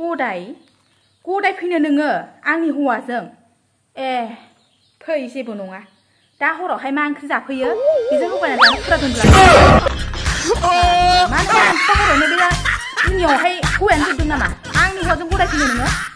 กูได้กูได้พี่เนี่ยนึงเอออันนี้หัวซึ่งเอ๊เพื่ออีเบุนงะแต่หัวเราให้มันค้นจากเพื่อเยอะที่จะรู้ไปนะแต่เระตุ้องดูแลมันต้องต้องเราไม่ได้นี่ยหรให้กูเอ็นจุดตุนนะมาอันนี้หัวจะกูได้พี่เนี่ยนึงเออ